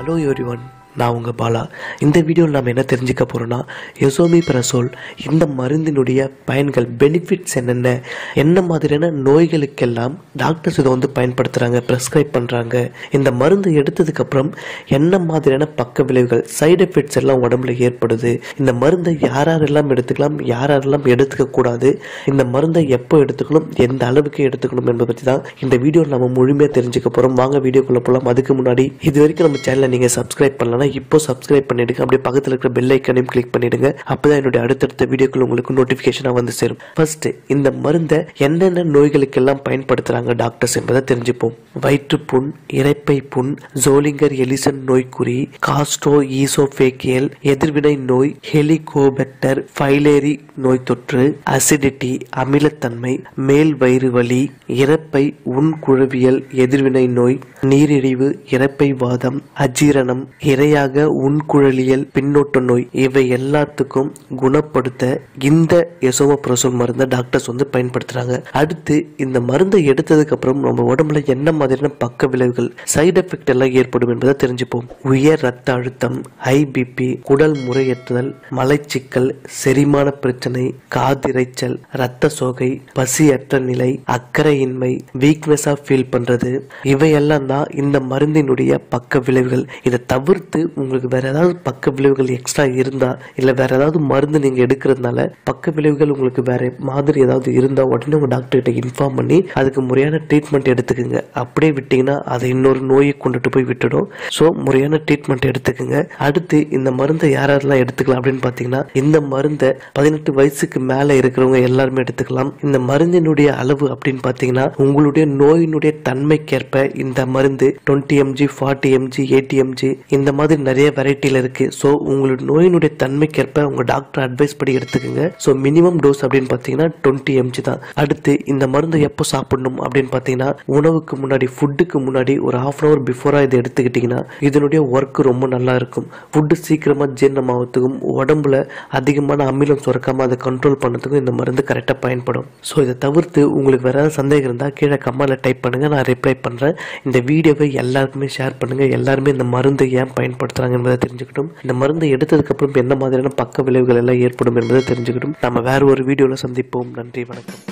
Hello everyone. நான் உங்கள் பாலா. இந்த வீடியோவில் நம்ம என்ன தெரிஞ்சுக்க போகிறோன்னா எசோமி பிரசோல் இந்த மருந்தினுடைய பயன்கள் பெனிஃபிட்ஸ் என்னென்ன என்ன மாதிரியான நோய்களுக்கெல்லாம் டாக்டர்ஸ் இதை வந்து பயன்படுத்துகிறாங்க ப்ரெஸ்கிரைப் பண்ணுறாங்க இந்த மருந்து எடுத்ததுக்கப்புறம் என்ன மாதிரியான பக்க விளைவுகள் சைடு எஃபெக்ட்ஸ் எல்லாம் உடம்புல ஏற்படுது இந்த மருந்தை யார் யாரெல்லாம் எடுத்துக்கலாம் யார் யாரெல்லாம் எடுத்துக்கக்கூடாது இந்த மருந்தை எப்போ எடுத்துக்கணும் எந்த அளவுக்கு எடுத்துக்கணும் என்பதை பற்றி தான் இந்த வீடியோவில் நம்ம முழுமையாக தெரிஞ்சுக்க போகிறோம் வாங்க வீடியோக்குள்ளே போகலாம் அதுக்கு முன்னாடி இது வரைக்கும் நம்ம சேனலை நீங்கள் சப்ஸ்கிரைப் பண்ணலன்னா இப்போ சப்ஸ்கிரைப் பண்ணிடுங்க. அப்படியே பக்கத்தில் இருக்கிற பெல் ஐக்கனையும் கிளிக் பண்ணிடுங்க. அப்பதான் என்னுடைய அடுத்தடுத்த வீடியோக்கள் உங்களுக்கு நோட்டிஃபிகேஷனாக வந்து சேரும். ஃபர்ஸ்ட் இந்த மருந்தை என்னென்ன நோய்களுக்கெல்லாம் பயன்படுத்துகிறாங்க டாக்டர்ஸ் என்பதை தெரிஞ்சுப்போம். வயிற்றுப்புண் இறைப்பை புண் ஜோலிங்கர் எலிசன் நோய்க்குறி காஸ்டோ ஈசோபேக்கியல் எதிர்வினை நோய் ஹெலிகோபெக்டர் ஃபைலேரி நோய் தொற்று அசிடிட்டி அமிலத்தன்மை மேல் வயிறு வலி இரைப்பை உண்குழவியல் எதிர்வினை நோய் நீரிழிவு இறப்பை வாதம் அஜீரணம் இரையாக உன்குழலியல் பின்னோட்ட நோய் இவை எல்லாத்துக்கும் குணப்படுத்த இந்த எசோமப்ரோசோல் மருந்தை டாக்டர்ஸ் வந்து பயன்படுத்துறாங்க. அடுத்து இந்த மருந்தை எடுத்ததுக்கு அப்புறம் நம்ம உடம்புல என்ன மாதிரியான பக்க விளைவுகள் சைடு எஃபெக்ட் எல்லாம் ஏற்படும் என்பதை தெரிஞ்சுப்போம். உயர் ரத்த அழுத்தம் ஹை பிபி குடல் முறையற்றுதல் மலைச்சிக்கல் செரிமான பிரச்சனை காதிரைச்சல் ரத்த சோகை பசியற்ற நிலை அக்கறையின்மை வீக்னஸா ஃபீல் பண்றது இவையெல்லாம் தான் இந்த மருந்தினுடைய பக்க விளைவுகள். இதை தவிர்த்து உங்களுக்கு வேற ஏதாவது பக்க விளைவுகள் எக்ஸ்ட்ரா இருந்தா இல்ல வேற ஏதாவது மருந்து நீங்க எடுக்கிறதுனால பக்க விளைவுகள் உங்களுக்கு வேற மாதிரி ஏதாவது இருந்தா உடனே உங்க டாக்டர் கிட்ட இன்ஃபார்ம் பண்ணி அதுக்கு முறையான ட்ரீட்மெண்ட் எடுத்துக்கோங்க. அப்படியே விட்டீங்கன்னா அதை இன்னொரு நோயை கொண்டுட்டு போய் விட்டுடும். ஸோ முறையான ட்ரீட்மெண்ட் எடுத்துக்கோங்க. அடுத்து இந்த மருந்தை யார் யாரெல்லாம் எடுத்துக்கலாம் அப்படின்னு பார்த்தீங்கன்னா இந்த மருந்தை பதினெட்டு வயசுக்கு மேலே இருக்கிறவங்க எல்லாருமே எடுத்துக்கலாம். இந்த மருந்தினுடைய அளவு அப்படின்னு பார்த்தீங்கன்னா உங்களுடைய நோயினுடைய தன்மைக்கேற்ப இந்த மருந்து twenty MG forty MG eighty MG இந்த மாதிரி நிறைய வெரைட்டியில் இருக்கு. ஸோ உங்களுடைய நோயினுடைய தன்மைக்கேற்ப உங்க டாக்டர் அட்வைஸ் படி எடுத்துக்கோங்க. ஸோ மினிமம் டோஸ் அப்படின்னு பார்த்தீங்கன்னா டுவெண்ட்டி எம்ஜி தான். அடுத்து இந்த மருந்தை எப்போ சாப்பிடணும் அப்படின்னு பார்த்தீங்கன்னா உணவுக்கு முன்னாடி ஃபுட்டுக்கு முன்னாடி ஒரு ஹாஃப் அன் அவர் பிஃபோராக இதை எடுத்துக்கிட்டிங்கன்னா இதனுடைய ஒர்க் ரொம்ப நல்லா இருக்கும். ஃபுட்டு சீக்கிரமாக ஜீரணமாகறதுக்கும் உடம்புல அதிகமான அமிலம் சுரக்காமல் அதை கண்ட்ரோல் பண்ணதுக்கும் இந்த மருந்து கரெக்டாக பயன்படும். ஸோ இதை தவிர்த்து உங்களுக்கு வேற ஏதாவது சந்தேகம் இருந்தால் கீழே கமெண்ட்டில் டைப் பண்ணுங்கள் நான் ரிப்ளை பண்ணுறேன் இந்த வீடியோவை எல்லாருக்குமே ஷேர் பண்ணுங்கள் எல்லாருமே இந்த மருந்து ஏன் பயன்படுத்துகிறாங்க என்பதை தெரிஞ்சுக்கிட்டும். இந்த மருந்து எடுத்ததுக்கப்புறம் எந்த மாதிரியான பக்க விளைவுகள் எல்லாம் ஏற்படும் என்பதை தெரிஞ்சுக்கிட்டும். நம்ம வேற ஒரு வீடியோவில் சந்திப்போம். நன்றி வணக்கம்.